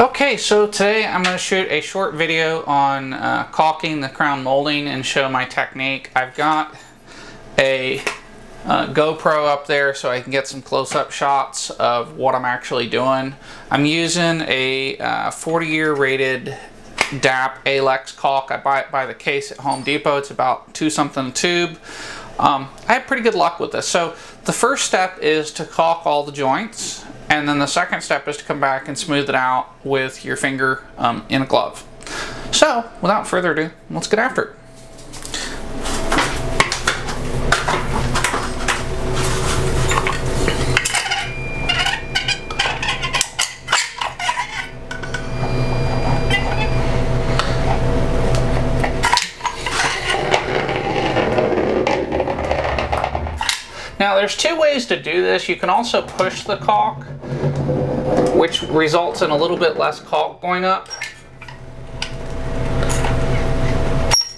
Okay, so today I'm going to shoot a short video on uh, caulking the crown molding and show my technique. I've got a uh, GoPro up there so I can get some close-up shots of what I'm actually doing. I'm using a uh, 40 year rated DAP Alex caulk. I buy it by the case at Home Depot. It's about two something a tube. Um, I have pretty good luck with this. So the first step is to caulk all the joints and then the second step is to come back and smooth it out with your finger um, in a glove. So without further ado, let's get after it. Now there's two ways to do this. You can also push the caulk, which results in a little bit less caulk going up.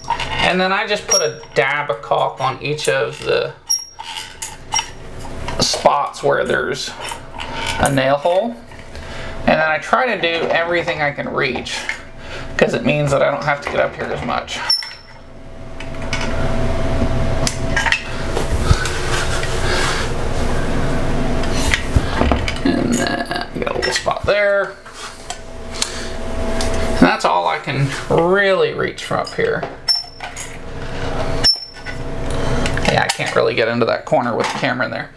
And then I just put a dab of caulk on each of the spots where there's a nail hole. And then I try to do everything I can reach because it means that I don't have to get up here as much. There. And that's all I can really reach from up here. Yeah, I can't really get into that corner with the camera in there.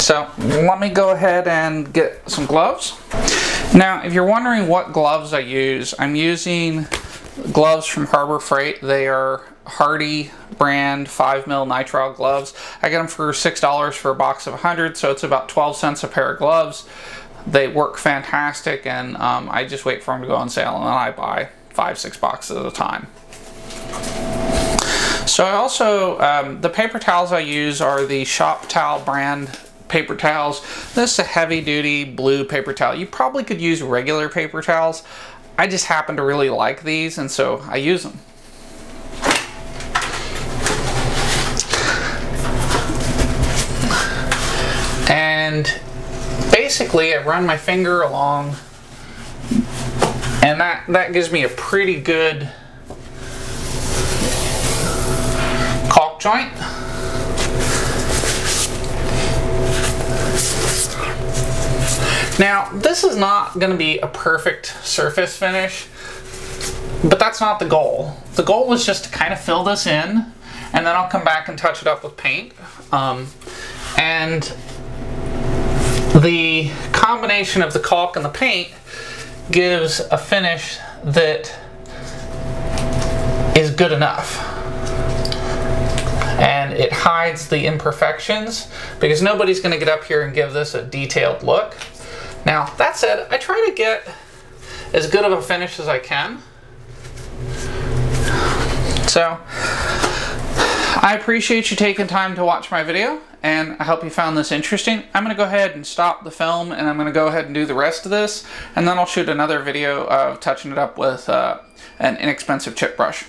So let me go ahead and get some gloves. Now, if you're wondering what gloves I use, I'm using gloves from Harbor Freight. They are Hardy brand 5 mil nitrile gloves. I get them for $6 for a box of 100, so it's about 12 cents a pair of gloves. They work fantastic, and um, I just wait for them to go on sale, and then I buy five, six boxes at a time. So I also, um, the paper towels I use are the Shop Towel brand paper towels. This is a heavy duty blue paper towel. You probably could use regular paper towels. I just happen to really like these and so I use them. And basically I run my finger along and that, that gives me a pretty good caulk joint. Now, this is not going to be a perfect surface finish, but that's not the goal. The goal is just to kind of fill this in, and then I'll come back and touch it up with paint. Um, and the combination of the caulk and the paint gives a finish that is good enough and it hides the imperfections because nobody's going to get up here and give this a detailed look. Now, that said, I try to get as good of a finish as I can. So, I appreciate you taking time to watch my video, and I hope you found this interesting. I'm going to go ahead and stop the film, and I'm going to go ahead and do the rest of this, and then I'll shoot another video of touching it up with uh, an inexpensive chip brush.